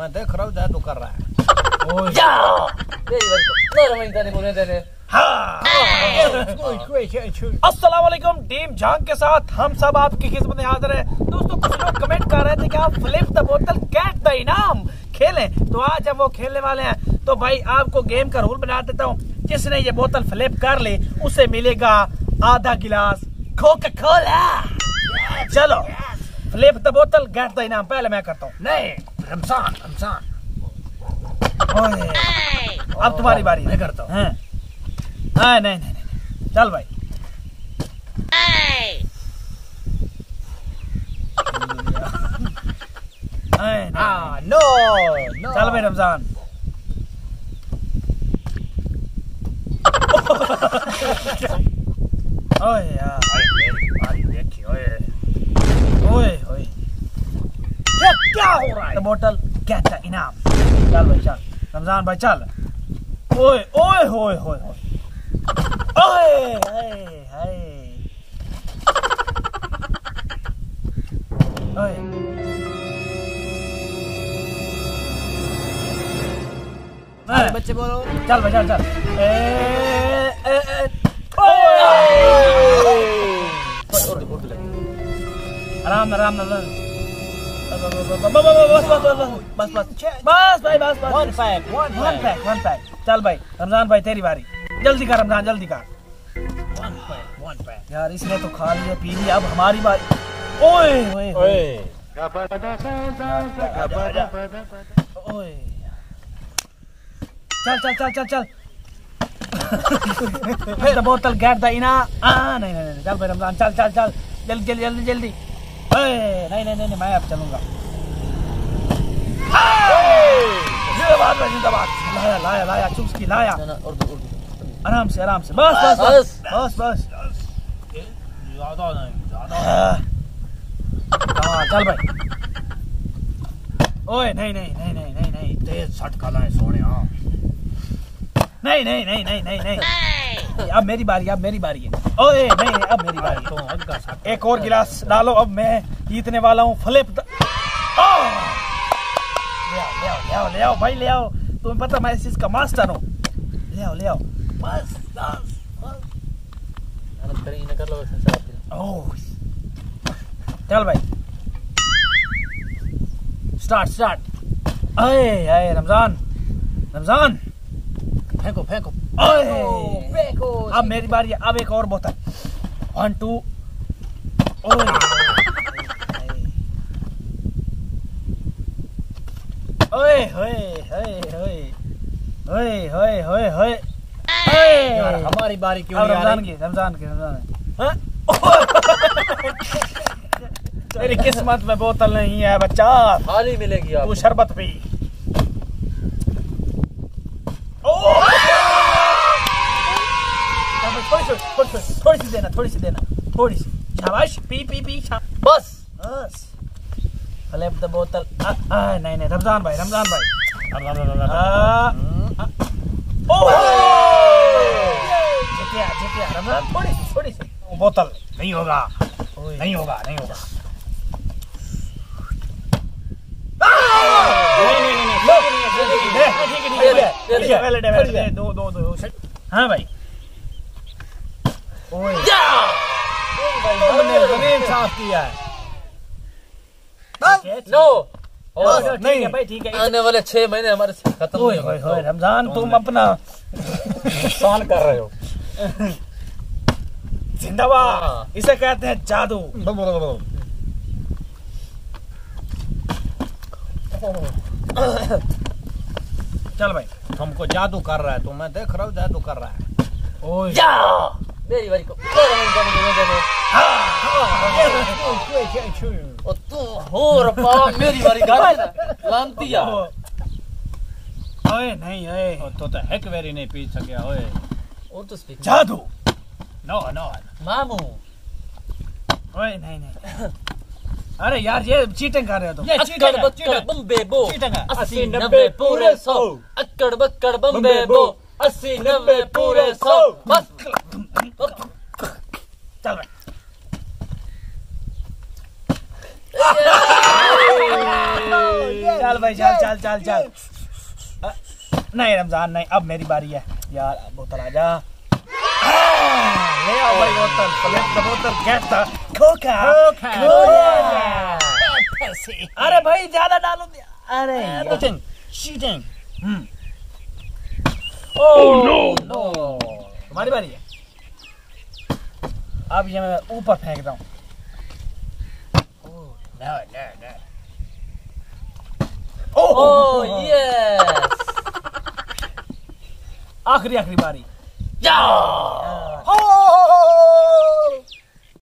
मैं देख रहा हूँ जादू कर रहा है। देने अस्सलाम वालेकुम टीम झांग के साथ हम सब आपकी खिदमत में हाजिर है। दोस्तों कुछ लोग कमेंट कर रहे थे कि आप फ्लिप द बोतल कैट द इनाम खेलें। तो आज हम वो खेलने वाले हैं। तो भाई आपको गेम का रूल बना देता हूँ। जिसने ये बोतल फ्लिप कर ली उसे मिलेगा आधा गिलास कोका कोला चलो फ्लिप द बोतल गेट द इनाम पहले मैं करता हूँ। नहीं। रमज़ान रमज़ान ओए, अब तुम्हारी बारी। मैं करता हूँ। हाँ। हाँ, नहीं नहीं नहीं चल भाई। हाँ, नो। चल भाई रमज़ान। ओए यार बारी देखी ओए ओए ओए ये हो है बोतल क्या था इनाम चल भाई चल रमज़ान भाई चल ओए ओए होए होए होए ओए हाय हाय ओए बच्चे बोलो चल भाई चल चल ए ए ए ओए आराम आराम आराम बस बस बस बस भाई बस बस one pack one pack one pack चल भाई रमज़ान भाई तेरी बारी जल्दी कर रमज़ान जल्दी कर वन पैक वन पैक यार इसने तो खा लिया पी लिया अब हमारी बारी ओए ओए ओए चल चल चल चल। चल फिर बोतल गेट द इना आ नहीं नहीं चल भाई, रमज़ान, चल चल चल। जल्दी जल्दी जल्दी। ओए नहीं नहीं नहीं नहीं, मैं अब चलूँगा जिंदाबाद भाई जिंदाबाद लाया लाया लाया चुस्की लाया आराम से आराम से बस बस बस बस बस ज़्यादा नहीं ज़्यादा हाँ हाँ, चल भाई ओए नहीं नहीं नहीं नहीं नहीं नहीं तेज झटका लाए सोने हाँ नहीं नहीं नहीं नहीं नहीं नहीं अब मेरी बारी, अब मेरी बारी है। ओए नहीं अब मेरी बारी तो एक और गिलास डालो, अब मैं जीतने वाला हूँ। फ्लिप द- ले आओ ले आओ ले आओ भाई, ले आओ। तुम्हें पता मैं इस चीज़ का मास्टर हूँ। ले आओ ले आओ। बस बस चल भाई। स्टार्ट स्टार्ट अरे अरे रमज़ान। रमज़ान। फेंको फेंको। अब मेरी बारी है अब एक और बोतल। वन टू ओए। ओए होए होए होए। होए होए होए होए। यार ओए हमारी बारी क्यों नहीं आ रमज़ान रही? की रमज़ान की रमज़ान हाँ? तेरी किस्मत में बोतल नहीं है बच्चा। खाली मिलेगी तू शरबत पी। थोड़ी सी थोड़ी सी थोड़ी सी देना थोड़ी सी देना थोड़ी सी शाबाश पी पी पी बस बस फ्लिप द बोतल नहीं नहीं रमज़ान भाई रमज़ान भाई आ, ओ जितिया जितिया रमज़ान थोड़ी सी थोड़ी सी वो बोतल नहीं होगा नहीं होगा नहीं होगा नहीं नहीं नहीं नहीं ठीक है ठीक है है है हाँ भाई तुमने ज़मीन साफ़ किया है नो और ठीक भाई ठीक है। आने वाले छह महीने हमारे खत्म ओए रमज़ान तुम अपना नुकसान कर रहे हो। जिंदाबाद। हाँ। इसे कहते हैं जादू। चल भाई। हमको जादू कर रहा है तो मैं देख रहा हूँ जादू कर रहा है। ओए। मेरी बारी को और तू हो रब्बा मेरी बारी गाली लानतिया ओए नहीं ओए और तो तो हेक वेरी नहीं पी सके ओए और तो स्पीक जादू नो नो मामू ओए नहीं नहीं अरे यार ये चीटिंग कर रहे हो तुम ये चीटिंग है, बक्कड़ बम्बे बो है। अस्सी नब्बे पूरे सौ अक्कड़ बक्कड़ बम्बे बो अस्सी नब्बे पूरे सौ बस चल भाई चल भाई चल चल। चल चल नहीं रमज़ान नहीं अब मेरी बारी है। यार बोतल आ जा। ले आओ भाई बोतल फ्लिप द बोतल गेट द कोका Coca. अरे भाई ज़्यादा डालो। दिया अरे. हम्म, Oh no. No. तुम्हारी बारी है। अब ये मैं ऊपर फेंक रहा हूँ No, no, no. Oh yes. आखिरी आखिरी बारी Yeah.